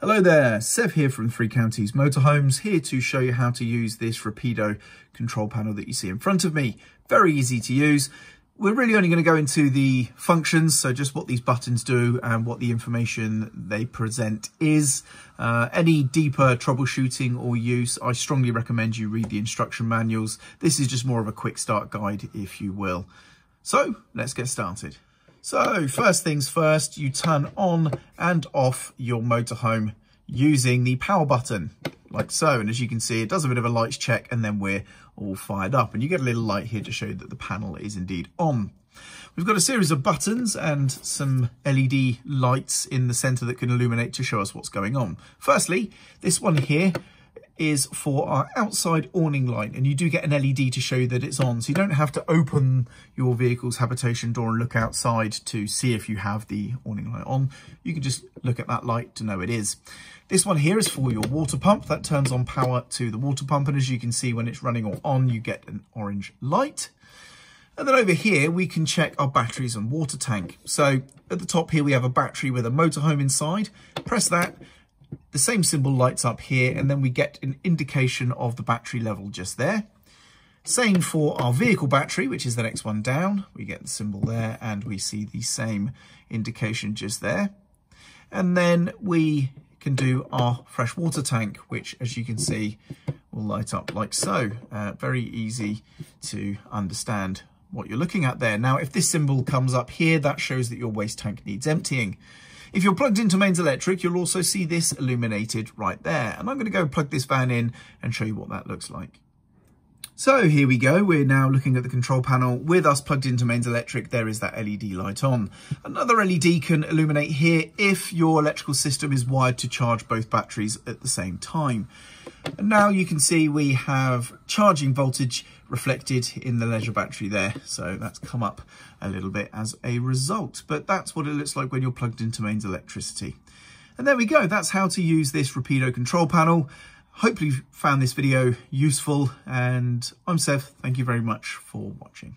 Hello there, Seth here from Three Counties Motorhomes, here to show you how to use this Rapido control panel that you see in front of me. Very easy to use. We're really only going to go into the functions, so just what these buttons do and what the information they present is. Uh, any deeper troubleshooting or use, I strongly recommend you read the instruction manuals. This is just more of a quick start guide, if you will. So let's get started. So first things first, you turn on and off your motorhome using the power button like so. And as you can see, it does a bit of a lights check and then we're all fired up. And you get a little light here to show that the panel is indeed on. We've got a series of buttons and some LED lights in the center that can illuminate to show us what's going on. Firstly, this one here is for our outside awning light and you do get an LED to show that it's on. So you don't have to open your vehicle's habitation door and look outside to see if you have the awning light on. You can just look at that light to know it is. This one here is for your water pump. That turns on power to the water pump and as you can see when it's running or on you get an orange light. And then over here, we can check our batteries and water tank. So at the top here, we have a battery with a motorhome inside. Press that the same symbol lights up here and then we get an indication of the battery level just there. Same for our vehicle battery, which is the next one down. We get the symbol there and we see the same indication just there. And then we can do our fresh water tank, which as you can see, will light up like so. Uh, very easy to understand what you're looking at there. Now, if this symbol comes up here, that shows that your waste tank needs emptying. If you're plugged into mains electric, you'll also see this illuminated right there. And I'm going to go plug this van in and show you what that looks like. So here we go, we're now looking at the control panel. With us plugged into mains electric, there is that LED light on. Another LED can illuminate here if your electrical system is wired to charge both batteries at the same time. And now you can see we have charging voltage reflected in the leisure battery there. So that's come up a little bit as a result, but that's what it looks like when you're plugged into mains electricity. And there we go. That's how to use this Rapido control panel. Hopefully you found this video useful and I'm Seth. Thank you very much for watching.